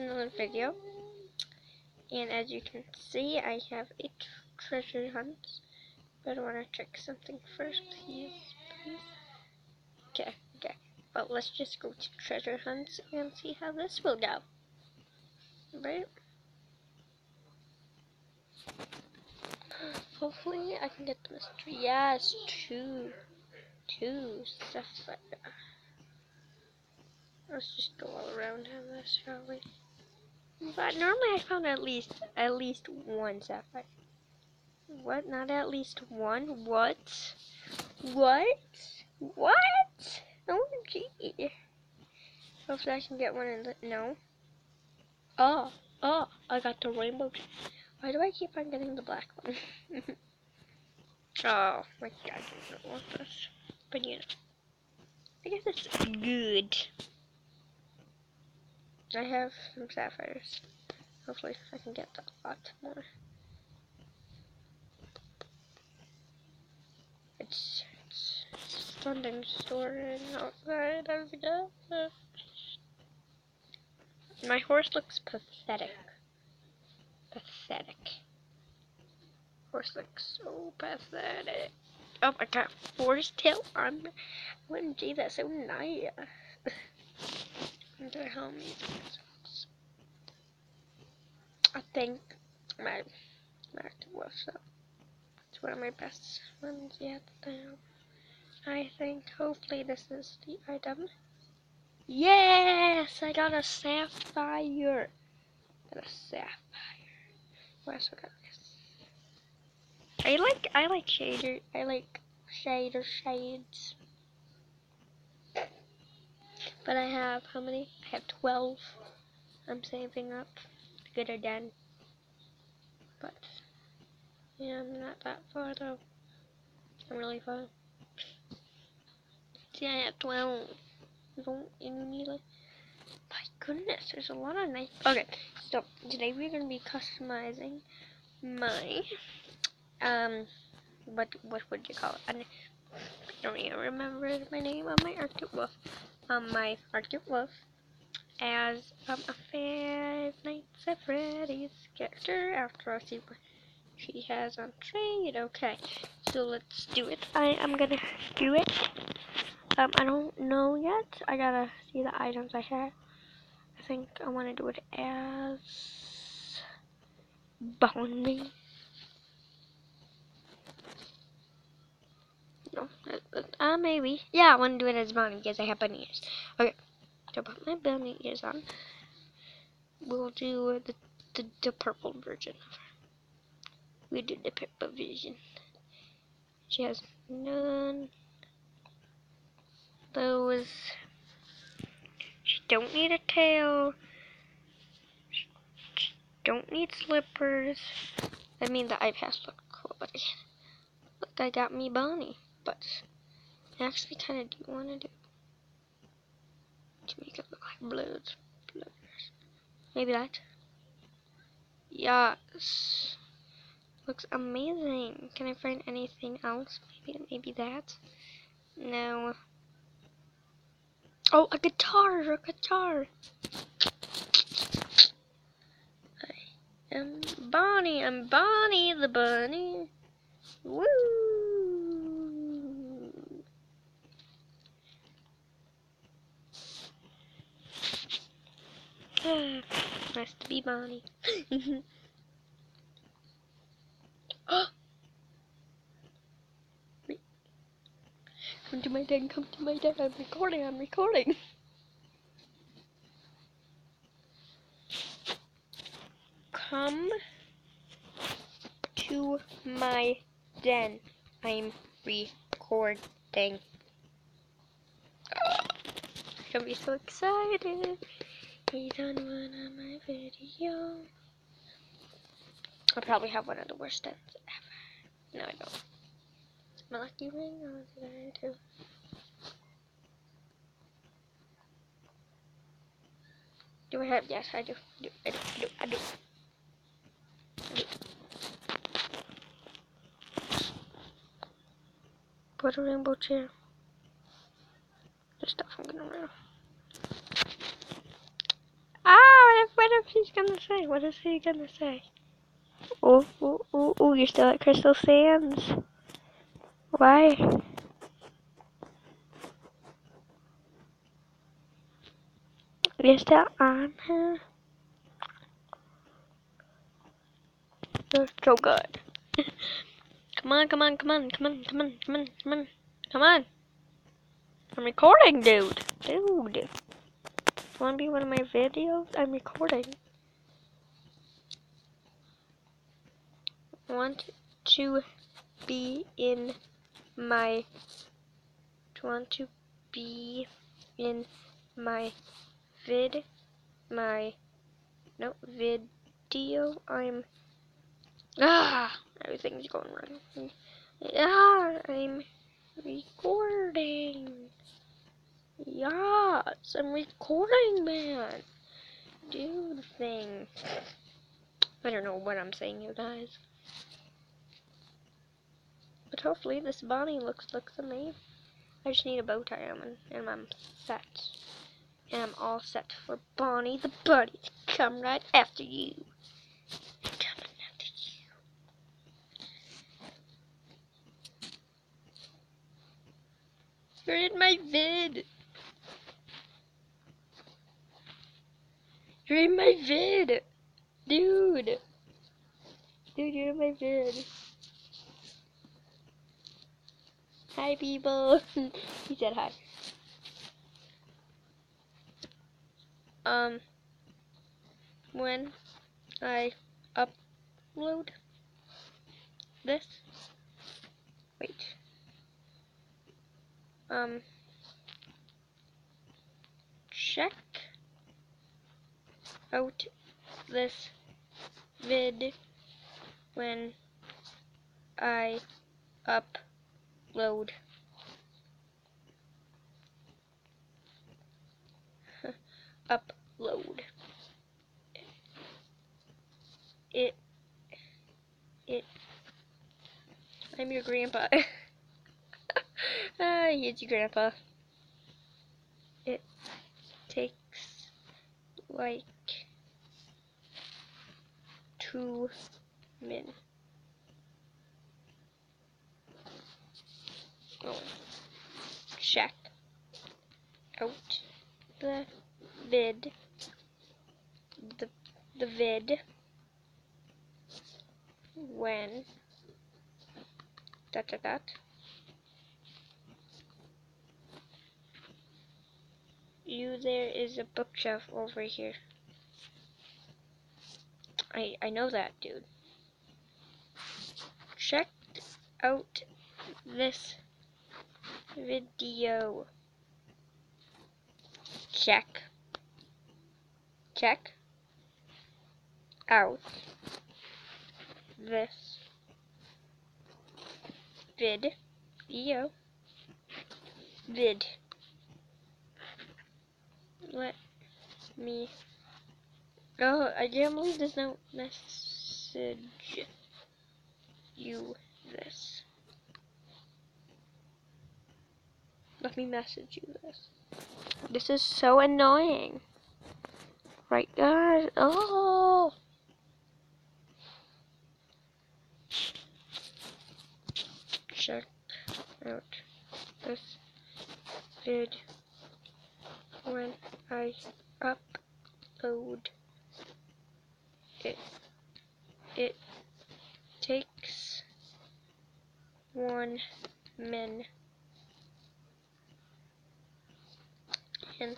another video. And as you can see, I have a treasure hunt. But I want to check something first, please, please. Okay, okay. But let's just go to treasure hunts and see how this will go. Right? Hopefully I can get the mystery. Yes, two. Two sapphire. Let's just go all around on this, shall we? But normally I found at least at least one sapphire. What? Not at least one? What? What? What? Oh, OMG. Hopefully I can get one in the no. Oh, oh, I got the rainbow. Why do I keep on getting the black one? oh my god, I don't want this. But you know. I guess it's good. I have some sapphires. Hopefully I can get a lot more. It's, it's thunderstorming outside of the My horse looks pathetic. Pathetic. Horse looks so pathetic. Oh, I got force tail on. OMG, that's so nice. Wonder how many I think my my wolf it's one of my best ones yet. I think hopefully this is the item. Yes! I got a sapphire. Got a sapphire. What else I got this? I like I like shader I like shader shades. But I have how many? I have twelve. I'm saving up to get a den. But yeah, I'm not that far though. I'm really far. See, I have 12. Don't like. My goodness, there's a lot of nice. Okay, so today we're gonna be customizing my um, what what would you call it? I don't even remember my name on my Arctic Wolf. Um, my Arctic Wolf as um, a Five Nights at Freddy's character after I see what she has on trade. Okay, so let's do it. I am gonna do it. Um, I don't know yet. I gotta see the items I have. I think I want to do it as Bonnie. No, uh, maybe. Yeah, I want to do it as Bonnie because I have bunny ears. Okay, so put my bunny ears on. We'll do the, the, the purple version of her we do the purple version. She has none. Those. She don't need a tail. She don't need slippers. I mean, the eye patch look cool, but look, I got me Bonnie. But I actually kind of do want to do to make it look like bloods. Maybe that. Yes. Looks amazing. Can I find anything else? Maybe maybe that. No. Oh, a guitar! A guitar! I am Bonnie. I'm Bonnie the bunny. Woo! Nice to be Bonnie. Mm-hmm. come to my den, come to my den, I'm recording, I'm recording. Come to my den, I'm recording. I'm gonna be so excited. On my videos. I probably have one of the worst dens ever. No, I don't. My lucky ring? Did I too? Do I have? Yes, I do. I do. I do. I do. I do. I do. Put a rainbow chair. Just stuff I'm gonna wear. Ah, I put if he's gonna say? What is he gonna say? Oh, oh, oh, oh, you're still at Crystal Sands. Why? You're still on her? You're so good. come on, come on, come on, come on, come on, come on, come on, come on. I'm recording, dude. Dude. Wanna be one of my videos? I'm recording. Want to be in my want to be in my vid my no video I'm ah everything's going wrong. Ah I'm recording. Yes I'm recording man. Do the thing. I don't know what I'm saying you guys but hopefully this Bonnie looks looks amazing. I just need a bow tie on and, and I'm set. And I'm all set for Bonnie the Bunny to come right after you. Coming after you. You're in my vid. You're in my vid. Dude. Dude, you're in my vid. Hi, people. he said hi. Um, when I upload this, wait, um, check out this vid when I up upload. upload. It, it, I'm your grandpa. ah, it's your grandpa. It takes like two minutes. Check out the vid the the vid when dot dot dot you there is a bookshelf over here. I I know that dude. Check out this video. Check. Check out this video. Vid. Let me. Oh, I can't believe there's no message you this. Let me message you this. This is so annoying. Right, guys? Oh! Check out this vid when I upload it. It takes one minute. And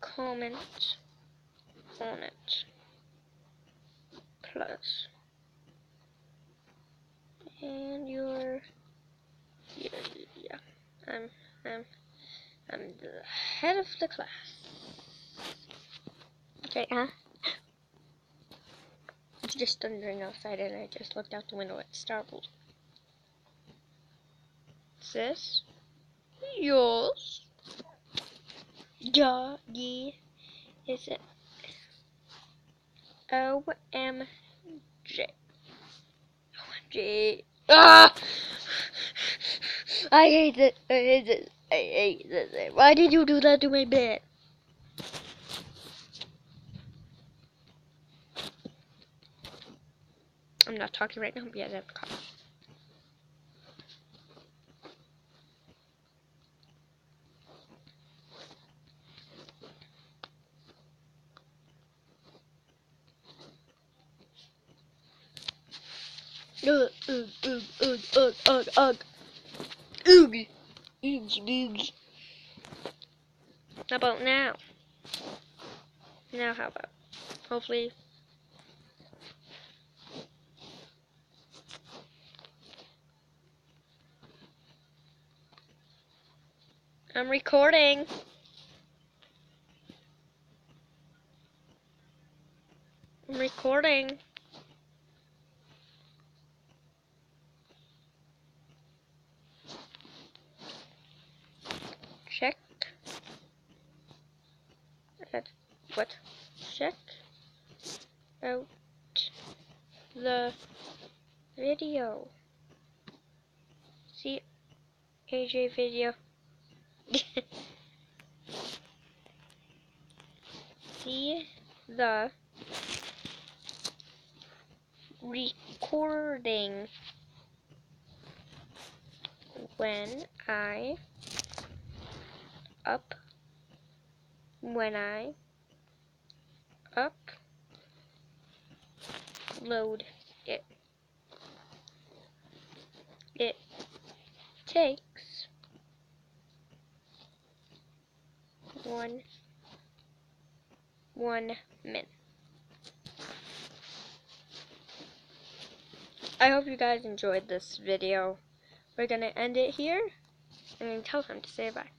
comment on it. Plus. And you're yeah, yeah. I'm I'm I'm the head of the class. Okay, huh? It's just thundering outside and I just looked out the window at startled. Sis? Yours? doggy. is it O M J O M J Ah I hate this I hate this I hate this Why did you do that to my bed? I'm not talking right now because I have coffee. Ugh, ugh, ugh, ugh, ugh, ugh, ugh. Ugh. Oogie boogie. How about now? Now how about? Hopefully. I'm recording. I'm recording. check at what? Check out the video. See AJ video. See the recording. When I up when I upload it. It takes one one minute. I hope you guys enjoyed this video. We're gonna end it here and tell him to say bye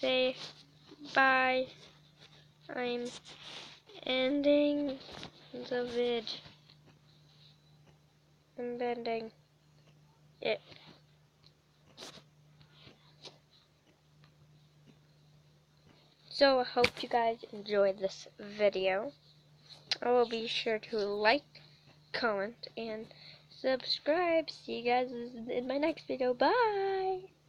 say bye. I'm ending the vid. I'm bending it. So I hope you guys enjoyed this video. I will be sure to like, comment, and subscribe. See you guys in my next video. Bye!